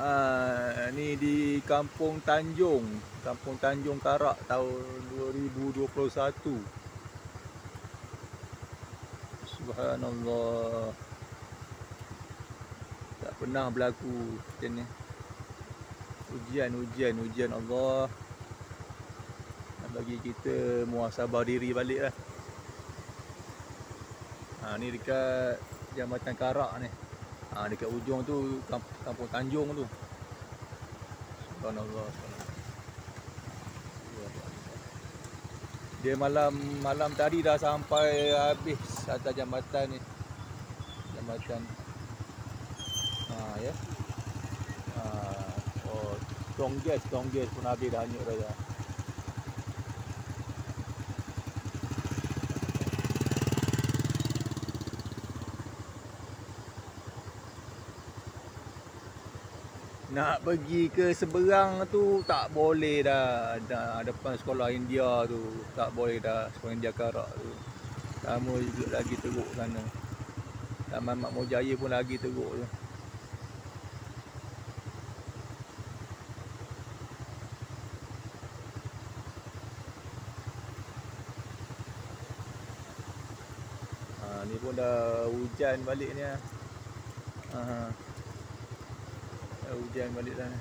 Uh, ni di Kampung Tanjung, Kampung Tanjung Karak tahun 2021. Subhanallah. Tak pernah berlaku macam ni. Ujian, ujian, ujian Allah. Nak bagi kita muasabah diri balik lah. Ha, ni dekat Jambatan Karak ni. Ha, dekat ujung tu kampung Tanjung tu. Subhanallah. Dia malam malam tadi dah sampai habis atas jambatan ni. Jambatan. Ha ya. Ha oh tong gas, tong gas pun habis dah hanyut dah. Nak pergi ke seberang tu tak boleh dah. Dah depan sekolah India tu tak boleh dah. Sekolah India Karak tu. Sama juga lagi teruk sana. Taman Mak Mojaya pun lagi teruk tu. Ha, ni pun dah hujan balik ni ha. Hujan balik sana